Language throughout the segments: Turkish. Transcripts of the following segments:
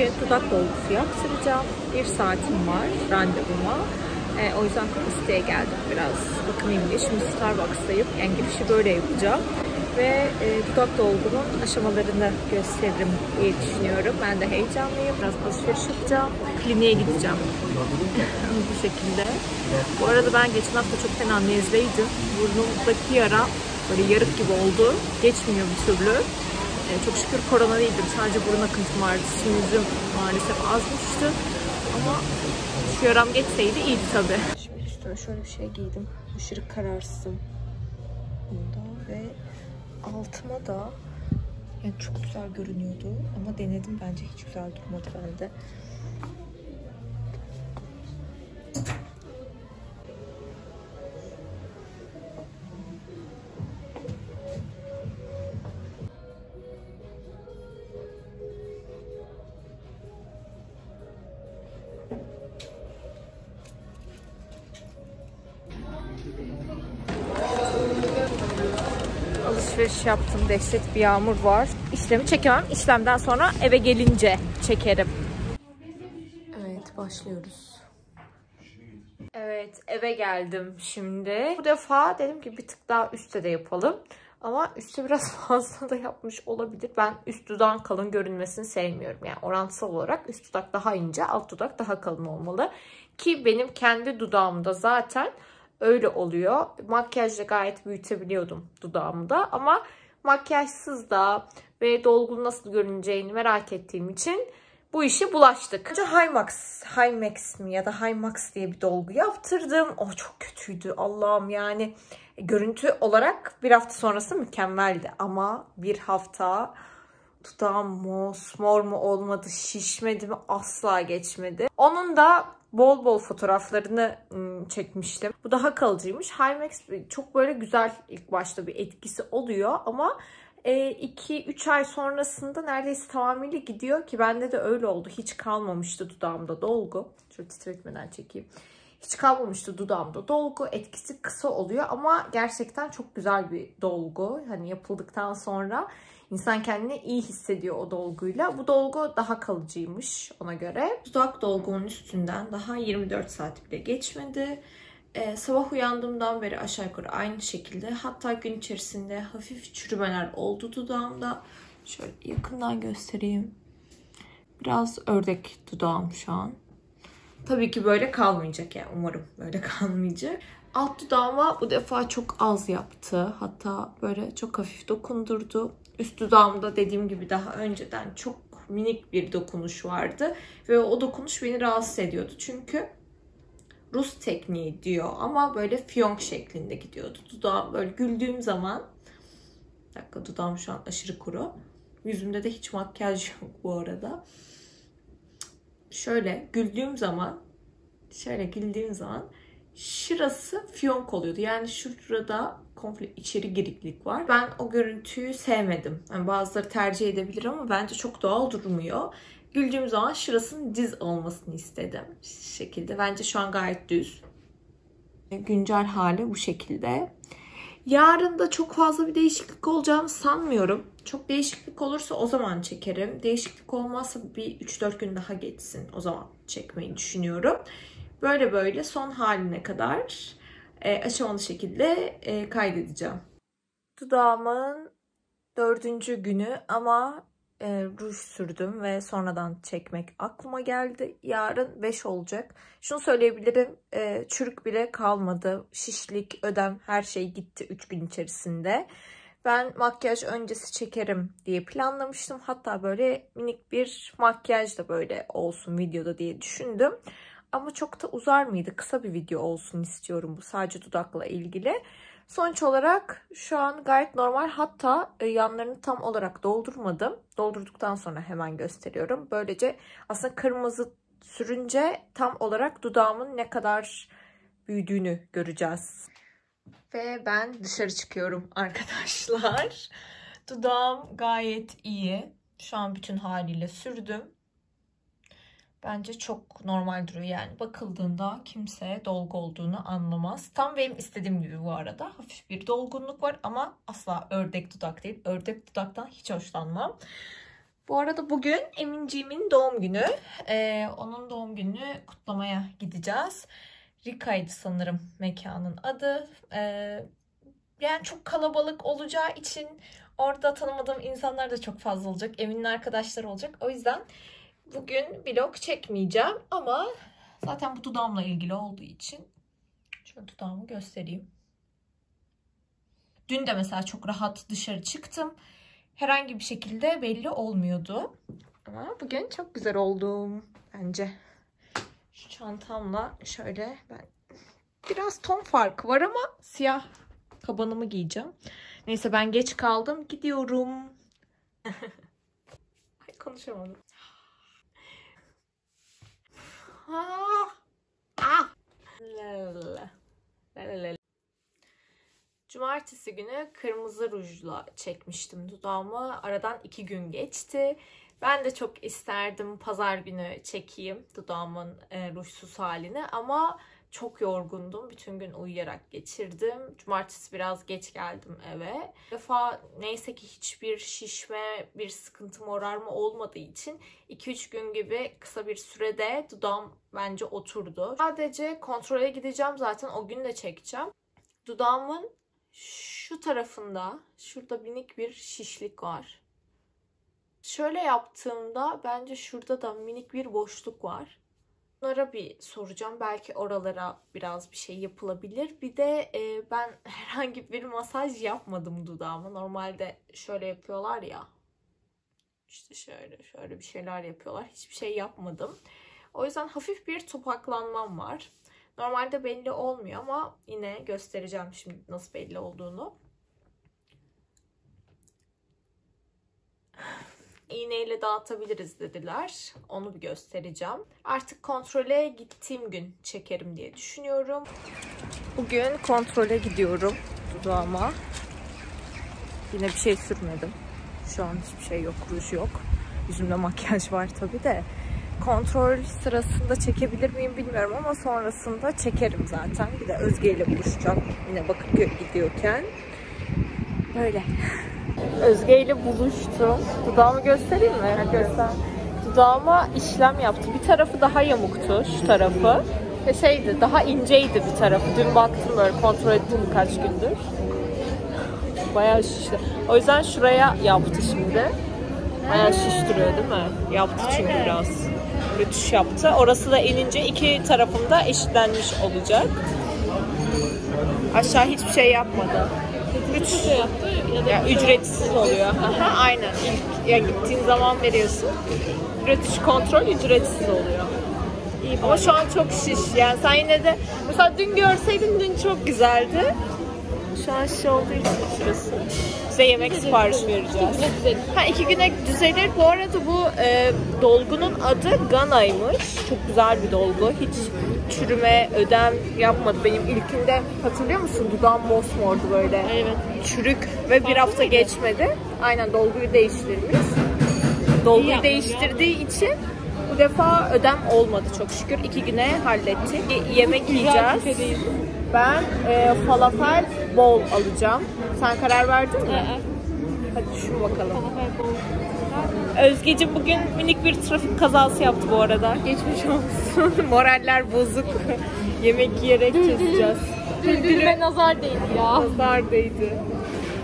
Bugün dudak dolgusu yaptıracağım. Bir saatim var randevuma. E, o yüzden kapasiteye geldim biraz bakınayım diye. Şimdi Starbucks'tayım. Yani girişi böyle yapacağım. Ve e, dudak dolgunun aşamalarını gösteririm diye düşünüyorum. Ben de heyecanlıyım. Biraz alışveriş yapacağım. Kliniğe gideceğim. Bu şekilde. Bu arada ben geçen hafta çok fena nezleydim. Burnumdaki yara böyle yarık gibi oldu. Geçmiyor bir türlü. E, çok şükür korona değildim. Sadece burun akıntım vardı. Sinüzüm maalesef azmıştı. Ama şu yaram geçseydi iyiydi tabii. Şimdi üstüme şöyle bir şey giydim. Aşırı kararsızım. Bunda ve altıma da yani çok güzel görünüyordu ama denedim bence hiç güzel durmadı bende. Alışveriş yaptım. Dehşet bir yağmur var. İşlemi çekemem. İşlemden sonra eve gelince çekerim. Evet başlıyoruz. Evet eve geldim şimdi. Bu defa dedim ki bir tık daha üstte de yapalım. Ama üstte biraz fazla da yapmış olabilir. Ben üst dudağın kalın görünmesini sevmiyorum. Yani orantısal olarak üst dudak daha ince, alt dudak daha kalın olmalı. Ki benim kendi dudağımda zaten öyle oluyor. Makyajla gayet büyütebiliyordum dudağımda ama makyajsız da ve dolgun nasıl görüneceğini merak ettiğim için bu işe bulaştık. Önce Hymax, Hymax mi ya da Hymax diye bir dolgu yaptırdım. O oh, çok kötüydü Allah'ım yani. Görüntü olarak bir hafta sonrası mükemmeldi ama bir hafta dudağım mosmor mu olmadı, şişmedi mi asla geçmedi. Onun da bol bol fotoğraflarını çekmiştim. Bu daha kalıcıymış. Hymax çok böyle güzel ilk başta bir etkisi oluyor ama 2-3 ay sonrasında neredeyse tamamıyla gidiyor ki bende de öyle oldu. Hiç kalmamıştı dudağımda dolgu. Şöyle titretmeden çekeyim. Hiç kalmamıştı dudağımda dolgu. Etkisi kısa oluyor ama gerçekten çok güzel bir dolgu. Hani yapıldıktan sonra İnsan kendini iyi hissediyor o dolguyla. Bu dolgu daha kalıcıymış ona göre. Dudak dolgumun üstünden daha 24 saat bile geçmedi. Ee, sabah uyandığımdan beri aşağı yukarı aynı şekilde. Hatta gün içerisinde hafif çürümeler oldu dudağımda. Şöyle yakından göstereyim. Biraz ördek dudağım şu an. Tabii ki böyle kalmayacak yani umarım böyle kalmayacak. Alt dudağıma bu defa çok az yaptı. Hatta böyle çok hafif dokundurdu. Üst dudağımda dediğim gibi daha önceden çok minik bir dokunuş vardı. Ve o dokunuş beni rahatsız ediyordu. Çünkü Rus tekniği diyor ama böyle fiyonk şeklinde gidiyordu. Dudağım böyle güldüğüm zaman bir dakika dudağım şu an aşırı kuru. Yüzümde de hiç makyaj yok bu arada. Şöyle güldüğüm zaman şöyle güldüğüm zaman şurası fiyonk oluyordu. Yani şurada komple içeri giriklik var. Ben o görüntüyü sevmedim. Yani bazıları tercih edebilir ama bence çok doğal durmuyor. Güldüğüm zaman şurasının diz olmasını istedim. Şu şekilde. Bence şu an gayet düz. Güncel hali bu şekilde. Yarın da çok fazla bir değişiklik olacağını sanmıyorum. Çok değişiklik olursa o zaman çekerim. Değişiklik olmazsa bir 3-4 gün daha geçsin. O zaman çekmeyi düşünüyorum. Böyle böyle son haline kadar e, aşamalı şekilde e, kaydedeceğim. Dudağımın dördüncü günü ama e, ruj sürdüm ve sonradan çekmek aklıma geldi. Yarın 5 olacak. Şunu söyleyebilirim. E, çürük bile kalmadı. Şişlik, ödem her şey gitti 3 gün içerisinde. Ben makyaj öncesi çekerim diye planlamıştım. Hatta böyle minik bir makyaj da böyle olsun videoda diye düşündüm. Ama çok da uzar mıydı? Kısa bir video olsun istiyorum bu sadece dudakla ilgili. Sonuç olarak şu an gayet normal. Hatta e, yanlarını tam olarak doldurmadım. Doldurduktan sonra hemen gösteriyorum. Böylece aslında kırmızı sürünce tam olarak dudağımın ne kadar büyüdüğünü göreceğiz. Ve ben dışarı çıkıyorum arkadaşlar. Dudağım gayet iyi. Şu an bütün haliyle sürdüm bence çok normal duruyor. Yani bakıldığında kimse dolgu olduğunu anlamaz. Tam benim istediğim gibi bu arada. Hafif bir dolgunluk var ama asla ördek dudak değil. Ördek dudaktan hiç hoşlanmam. Bu arada bugün Eminciğimin doğum günü. Ee, onun doğum gününü kutlamaya gideceğiz. Rika'ydı sanırım mekanın adı. Ee, yani çok kalabalık olacağı için orada tanımadığım insanlar da çok fazla olacak. Emin'in arkadaşları olacak. O yüzden bugün vlog çekmeyeceğim ama zaten bu dudağımla ilgili olduğu için şöyle dudağımı göstereyim. Dün de mesela çok rahat dışarı çıktım. Herhangi bir şekilde belli olmuyordu. Ama bugün çok güzel oldum bence. Şu çantamla şöyle ben biraz ton farkı var ama siyah kabanımı giyeceğim. Neyse ben geç kaldım. Gidiyorum. Ay konuşamadım. Cumartesi günü kırmızı rujla çekmiştim dudağımı. Aradan iki gün geçti. Ben de çok isterdim pazar günü çekeyim dudağımın e, rujsuz halini ama çok yorgundum. Bütün gün uyuyarak geçirdim. Cumartesi biraz geç geldim eve. Defa neyse ki hiçbir şişme, bir sıkıntı morarma olmadığı için 2-3 gün gibi kısa bir sürede dudağım bence oturdu. Sadece kontrole gideceğim zaten o gün de çekeceğim. Dudağımın şu tarafında şurada minik bir şişlik var. Şöyle yaptığımda bence şurada da minik bir boşluk var. Bunlara bir soracağım. Belki oralara biraz bir şey yapılabilir. Bir de e, ben herhangi bir masaj yapmadım dudağıma. Normalde şöyle yapıyorlar ya. İşte şöyle şöyle bir şeyler yapıyorlar. Hiçbir şey yapmadım. O yüzden hafif bir topaklanmam var. Normalde belli olmuyor ama yine göstereceğim şimdi nasıl belli olduğunu. İğneyle dağıtabiliriz dediler. Onu bir göstereceğim. Artık kontrole gittiğim gün çekerim diye düşünüyorum. Bugün kontrole gidiyorum dudağıma. Yine bir şey sürmedim. Şu an hiçbir şey yok, ruj yok. Yüzümde makyaj var tabii de. Kontrol sırasında çekebilir miyim bilmiyorum ama sonrasında çekerim zaten. Bir de Özge ile buluşacağım. Yine Bakırköy gidiyorken. Böyle. Özge ile buluştum. Dudağımı göstereyim mi? Göster. Dudağıma işlem yaptı. Bir tarafı daha yamuktu, şu tarafı. Ve şeydi, daha inceydi bir tarafı. Dün baktım böyle kontrol ettim birkaç gündür. Bayağı şişti. O yüzden şuraya yaptı şimdi. Bayağı şiştiriyor değil mi? Yaptı çünkü Aynen. biraz. Rütüş yaptı. Orası da inince iki tarafında eşitlenmiş olacak. Aşağı hiçbir şey yapmadı. Şey yaptı ya da ya ücretsiz oluyor. Aha, aynen. İlk ya gittiğin zaman veriyorsun. Üretiş kontrol ücretsiz oluyor. İyi ama şu an çok şiş. Yani sen yine de mesela dün görseydin dün çok güzeldi. Şu an şiş olduğu için şurası. Size yemek sipariş vereceğiz. Ha iki güne düzelir. Bu arada bu e, dolgunun adı Gana'ymış. Çok güzel bir dolgu. Hiç çürüme, ödem yapmadı. Benim ilkinde hatırlıyor musun? Dudağım mosmordu böyle. Evet. Çürük ve bir hafta geçmedi. Aynen dolguyu değiştirmiş. Dolguyu değiştirdiği için bu defa ödem olmadı çok şükür. İki güne hallettik. Yemek yiyeceğiz. şey. Ben e, falafel bol alacağım. Sen karar verdin mi? Hadi düşün bakalım. Özgeci bugün minik bir trafik kazası yaptı bu arada. Geçmiş olsun. Moraller bozuk. Yemek yiyerek çözeceğiz. Düldülüme nazar değdi ya. Nazar değdi.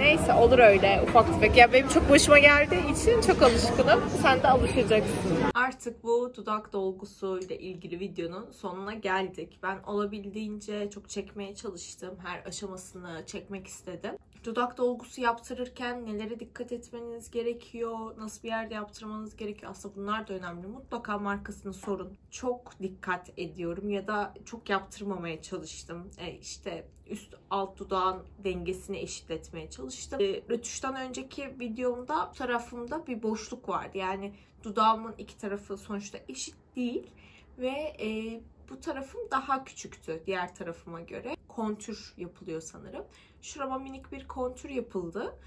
Neyse olur öyle ufak tefek. Ya benim çok başıma geldiği için çok alışkınım. Sen de alışacaksın. Artık bu dudak dolgusuyla ilgili videonun sonuna geldik. Ben olabildiğince çok çekmeye çalıştım. Her aşamasını çekmek istedim. Dudak dolgusu yaptırırken nelere dikkat etmeniz gerekiyor? Nasıl bir yerde yaptırmanız gerekiyor? Aslında bunlar da önemli. Mutlaka markasını sorun. Çok dikkat ediyorum ya da çok yaptırmamaya çalıştım. E, işte üst alt dudağın dengesini eşitletmeye çalıştım. E, rötuştan önceki videomda tarafımda bir boşluk vardı. Yani dudağımın iki tarafı sonuçta eşit değil ve e, bu tarafım daha küçüktü diğer tarafıma göre. Kontür yapılıyor sanırım. Şurama minik bir kontür yapıldı.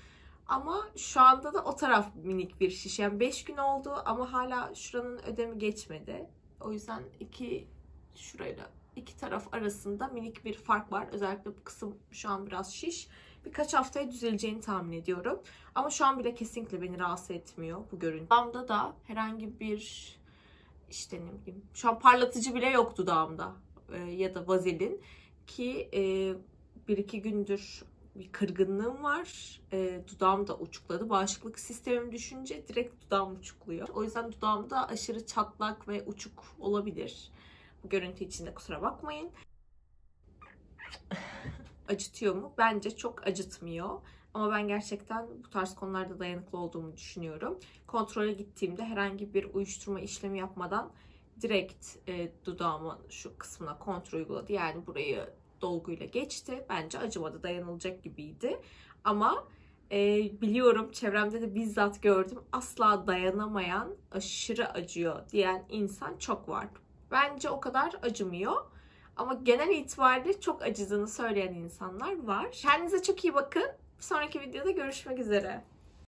Ama şu anda da o taraf minik bir şiş. Yani 5 gün oldu ama hala şuranın ödemi geçmedi. O yüzden iki şurayla iki taraf arasında minik bir fark var. Özellikle bu kısım şu an biraz şiş. birkaç haftaya düzeleceğini tahmin ediyorum. Ama şu an bile kesinlikle beni rahatsız etmiyor bu görüntü. Dudağımda da herhangi bir işte ne bileyim şu an parlatıcı bile yok dudağımda Ee, ya da vazelin ki e, bir iki gündür bir kırgınlığım var. E, dudağım da uçukladı. Bağışıklık sistemim düşünce direkt dudağım uçukluyor. O yüzden dudağımda aşırı çatlak ve uçuk olabilir. Bu görüntü için de kusura bakmayın. Acıtıyor mu? Bence çok acıtmıyor. Ama ben gerçekten bu tarz konularda dayanıklı olduğumu düşünüyorum. Kontrole gittiğimde herhangi bir uyuşturma işlemi yapmadan direkt e, dudağımın şu kısmına kontrol uyguladı. Yani burayı dolguyla geçti. Bence acımadı, dayanılacak gibiydi. Ama e, biliyorum çevremde de bizzat gördüm. Asla dayanamayan, aşırı acıyor diyen insan çok var. Bence o kadar acımıyor. Ama genel itibariyle çok acıdığını söyleyen insanlar var. Kendinize çok iyi bakın. Bir sonraki videoda görüşmek üzere.